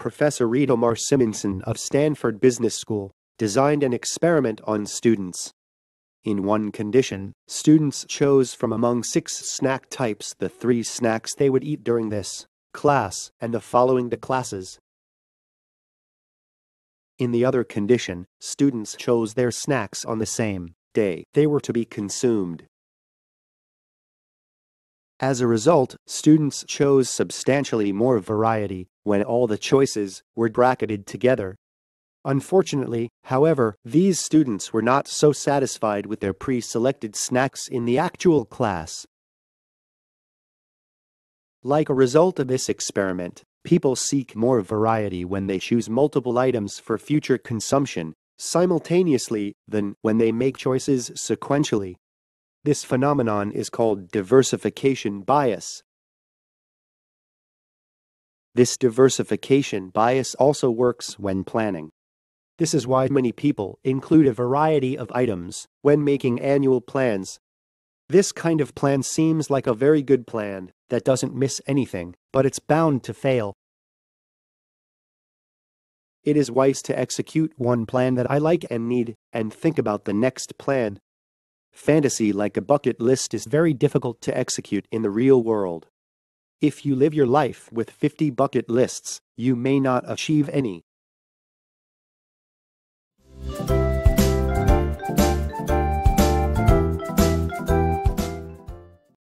Professor Itamar Simonson of Stanford Business School designed an experiment on students. In one condition, students chose from among six snack types the three snacks they would eat during this class and the following the classes. In the other condition, students chose their snacks on the same day they were to be consumed. As a result, students chose substantially more variety when all the choices were bracketed together Unfortunately, however, these students were not so satisfied with their pre-selected snacks in the actual class. Like a result of this experiment, people seek more variety when they choose multiple items for future consumption simultaneously than when they make choices sequentially. This phenomenon is called diversification bias. This diversification bias also works when planning. This is why many people include a variety of items when making annual plans. This kind of plan seems like a very good plan that doesn't miss anything, but it's bound to fail. It is wise to execute one plan that I like and need and think about the next plan. Fantasy like a bucket list is very difficult to execute in the real world. If you live your life with 50 bucket lists, you may not achieve any.